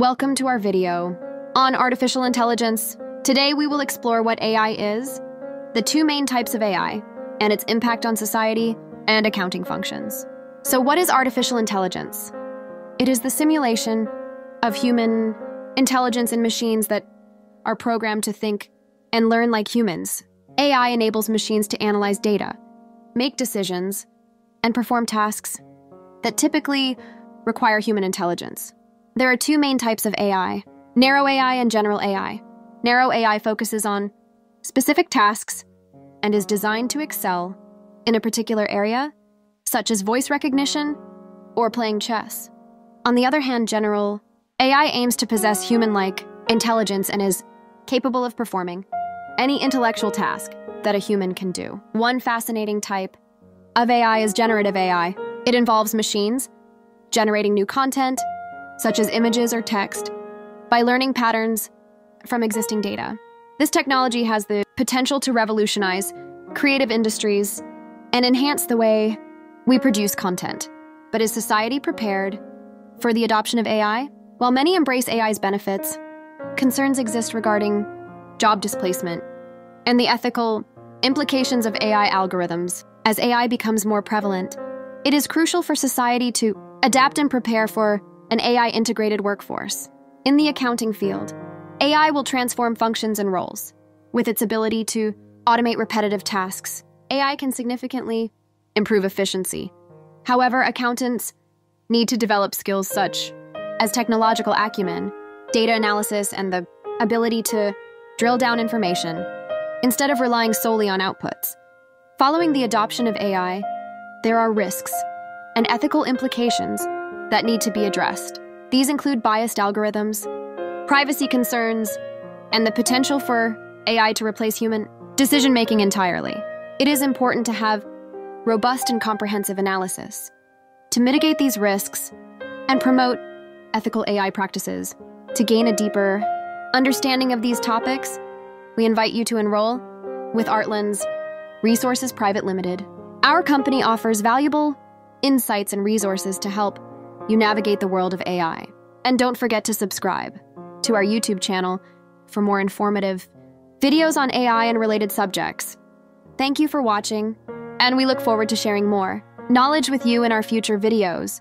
Welcome to our video on artificial intelligence. Today we will explore what AI is, the two main types of AI, and its impact on society and accounting functions. So what is artificial intelligence? It is the simulation of human intelligence in machines that are programmed to think and learn like humans. AI enables machines to analyze data, make decisions, and perform tasks that typically require human intelligence. There are two main types of AI narrow AI and general AI. Narrow AI focuses on specific tasks and is designed to excel in a particular area, such as voice recognition or playing chess. On the other hand, general AI aims to possess human like intelligence and is capable of performing any intellectual task that a human can do. One fascinating type of AI is generative AI. It involves machines generating new content, such as images or text, by learning patterns from existing data. This technology has the potential to revolutionize creative industries and enhance the way we produce content. But is society prepared for the adoption of AI? While many embrace AI's benefits, concerns exist regarding job displacement and the ethical implications of AI algorithms. As AI becomes more prevalent, it is crucial for society to adapt and prepare for an AI integrated workforce. In the accounting field, AI will transform functions and roles. With its ability to automate repetitive tasks, AI can significantly improve efficiency. However, accountants need to develop skills such as technological acumen, data analysis, and the ability to drill down information instead of relying solely on outputs. Following the adoption of AI, there are risks and ethical implications that need to be addressed. These include biased algorithms, privacy concerns, and the potential for AI to replace human decision making entirely. It is important to have robust and comprehensive analysis to mitigate these risks and promote ethical AI practices. To gain a deeper understanding of these topics, we invite you to enroll with Artlands Resources Private Limited. Our company offers valuable insights and resources to help you navigate the world of AI. And don't forget to subscribe to our YouTube channel for more informative videos on AI and related subjects. Thank you for watching, and we look forward to sharing more knowledge with you in our future videos.